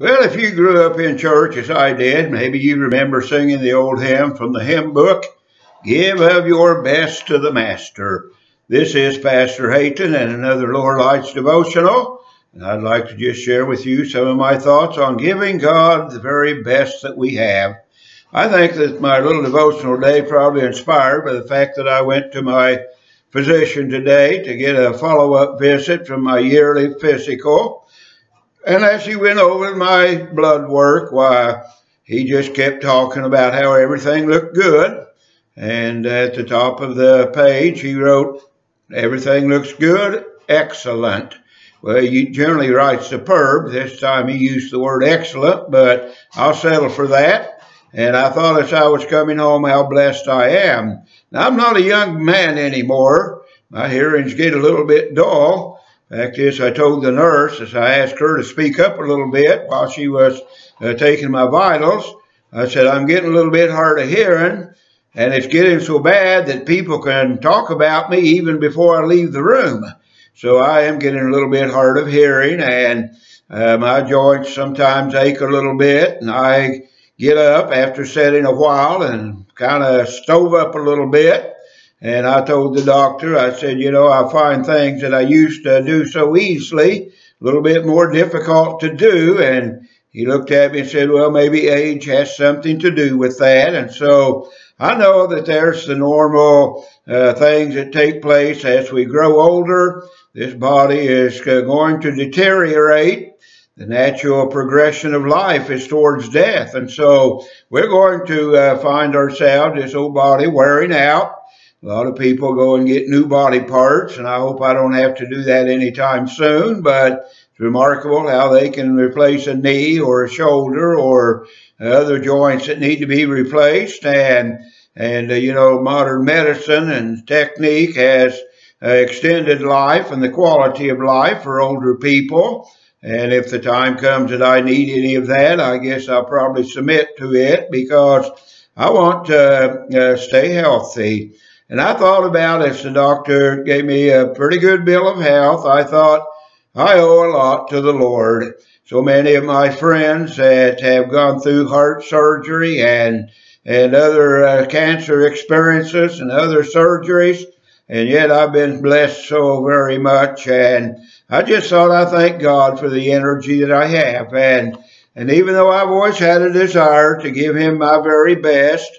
Well, if you grew up in church as I did, maybe you remember singing the old hymn from the hymn book, Give of Your Best to the Master. This is Pastor Hayton and another Lower Lights devotional. And I'd like to just share with you some of my thoughts on giving God the very best that we have. I think that my little devotional day probably inspired by the fact that I went to my physician today to get a follow-up visit from my yearly physical. And as he went over my blood work, why, he just kept talking about how everything looked good. And at the top of the page, he wrote, everything looks good, excellent. Well, he generally writes superb. This time he used the word excellent, but I'll settle for that. And I thought as I was coming home how blessed I am. Now, I'm not a young man anymore. My hearings get a little bit dull, Fact is, I told the nurse as I asked her to speak up a little bit while she was uh, taking my vitals, I said, I'm getting a little bit hard of hearing, and it's getting so bad that people can talk about me even before I leave the room. So I am getting a little bit hard of hearing, and uh, my joints sometimes ache a little bit, and I get up after sitting a while and kind of stove up a little bit. And I told the doctor, I said, you know, I find things that I used to do so easily a little bit more difficult to do. And he looked at me and said, well, maybe age has something to do with that. And so I know that there's the normal uh, things that take place as we grow older. This body is uh, going to deteriorate. The natural progression of life is towards death. And so we're going to uh, find ourselves, this old body, wearing out. A lot of people go and get new body parts, and I hope I don't have to do that anytime soon, but it's remarkable how they can replace a knee or a shoulder or other joints that need to be replaced. And, and uh, you know, modern medicine and technique has uh, extended life and the quality of life for older people. And if the time comes that I need any of that, I guess I'll probably submit to it because I want to uh, stay healthy. And I thought about if the doctor gave me a pretty good bill of health, I thought I owe a lot to the Lord. So many of my friends that have gone through heart surgery and and other uh, cancer experiences and other surgeries, and yet I've been blessed so very much. And I just thought I thank God for the energy that I have. And and even though I've always had a desire to give Him my very best,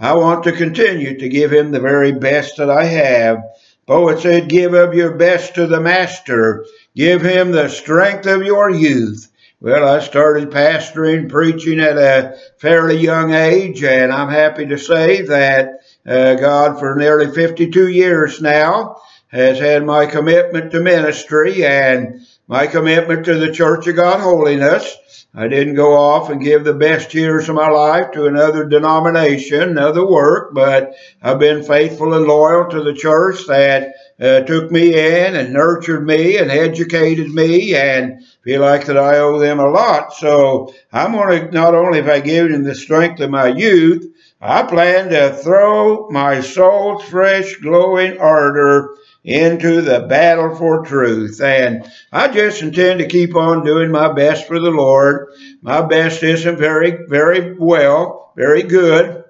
I want to continue to give him the very best that I have. Poet said, Give of your best to the Master. Give him the strength of your youth. Well, I started pastoring, preaching at a fairly young age, and I'm happy to say that uh, God, for nearly 52 years now, has had my commitment to ministry and my commitment to the Church of God Holiness. I didn't go off and give the best years of my life to another denomination, another work, but I've been faithful and loyal to the church that uh, took me in and nurtured me and educated me and feel like that I owe them a lot. So I'm going to, not only have I given them the strength of my youth, I plan to throw my soul's fresh glowing ardor into the battle for truth. And I just intend to keep on doing my best for the Lord. My best isn't very, very well, very good.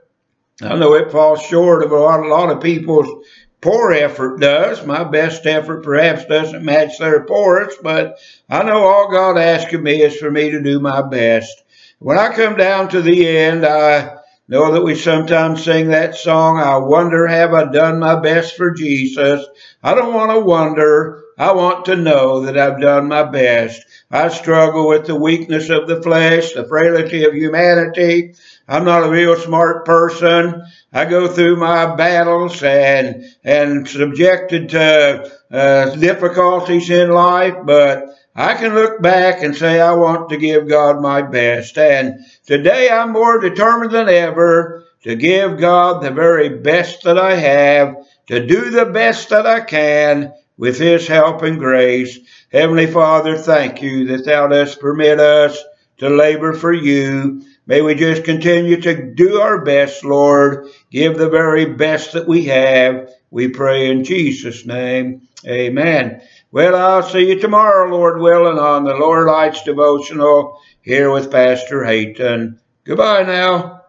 I know it falls short of what a lot of people's poor effort does. My best effort perhaps doesn't match their poorest, but I know all God asks of me is for me to do my best. When I come down to the end, I Know that we sometimes sing that song, I wonder have I done my best for Jesus. I don't want to wonder. I want to know that I've done my best. I struggle with the weakness of the flesh, the frailty of humanity. I'm not a real smart person. I go through my battles and, and subjected to uh, difficulties in life, but I can look back and say I want to give God my best. And today I'm more determined than ever to give God the very best that I have, to do the best that I can with His help and grace. Heavenly Father, thank you that Thou dost permit us to labor for you. May we just continue to do our best, Lord. Give the very best that we have. We pray in Jesus' name. Amen. Well, I'll see you tomorrow, Lord willing, on the Lower Lights devotional here with Pastor Hayton. Goodbye now.